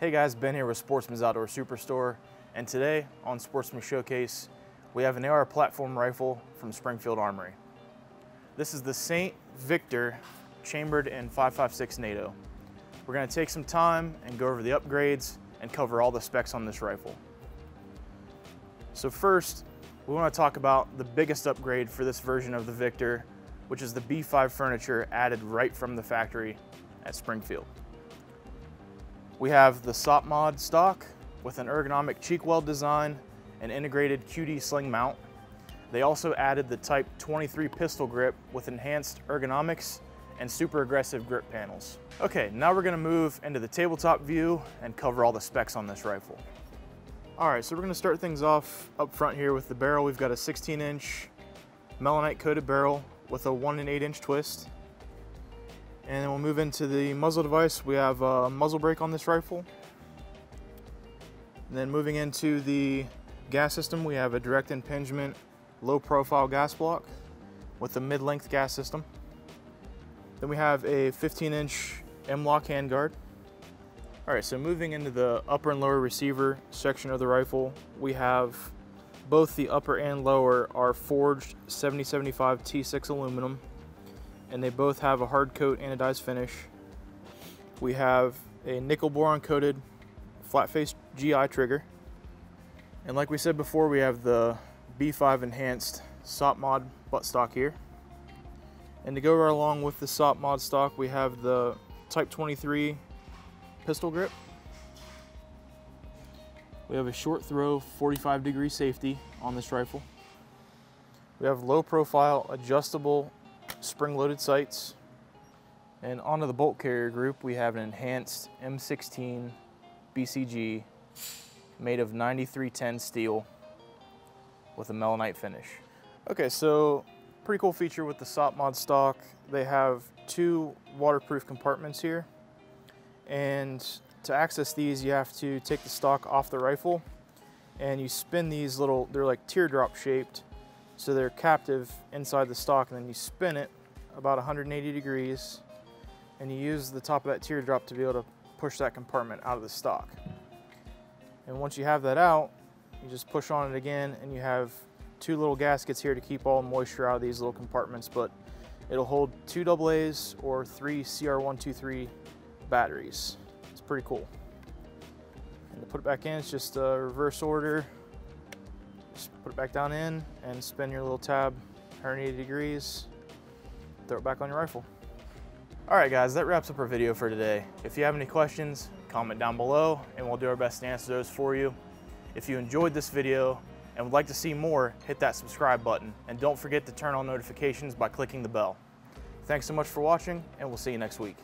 Hey guys, Ben here with Sportsman's Outdoor Superstore, and today on Sportsman Showcase, we have an AR platform rifle from Springfield Armory. This is the SAINT Victor chambered in 5.56 NATO. We're gonna take some time and go over the upgrades and cover all the specs on this rifle. So first, we wanna talk about the biggest upgrade for this version of the Victor, which is the B5 furniture added right from the factory at Springfield. We have the SOPMOD stock with an ergonomic cheek weld design and integrated QD sling mount. They also added the Type 23 pistol grip with enhanced ergonomics and super aggressive grip panels. Okay, now we're gonna move into the tabletop view and cover all the specs on this rifle. All right, so we're gonna start things off up front here with the barrel. We've got a 16 inch Melonite coated barrel with a one and eight inch twist. And then we'll move into the muzzle device. We have a muzzle brake on this rifle. And then moving into the gas system, we have a direct impingement, low profile gas block with a mid-length gas system. Then we have a 15 inch M-LOK handguard. All right, so moving into the upper and lower receiver section of the rifle, we have both the upper and lower are forged 7075 T6 aluminum and they both have a hard coat anodized finish. We have a nickel boron coated flat face GI trigger. And like we said before, we have the B5 enhanced SOPMOD buttstock here. And to go right along with the SOPMOD stock, we have the Type 23 pistol grip. We have a short throw 45 degree safety on this rifle. We have low profile adjustable spring-loaded sights. And onto the bolt carrier group, we have an enhanced M16 BCG made of 9310 steel with a Melonite finish. Okay, so pretty cool feature with the SOPMOD stock. They have two waterproof compartments here. And to access these, you have to take the stock off the rifle and you spin these little, they're like teardrop shaped so they're captive inside the stock and then you spin it about 180 degrees and you use the top of that teardrop to be able to push that compartment out of the stock. And once you have that out, you just push on it again and you have two little gaskets here to keep all moisture out of these little compartments, but it'll hold two AA's or three CR123 batteries. It's pretty cool. And to put it back in, it's just a reverse order just put it back down in and spin your little tab 180 degrees, throw it back on your rifle. All right guys, that wraps up our video for today. If you have any questions, comment down below and we'll do our best to answer those for you. If you enjoyed this video and would like to see more, hit that subscribe button and don't forget to turn on notifications by clicking the bell. Thanks so much for watching and we'll see you next week.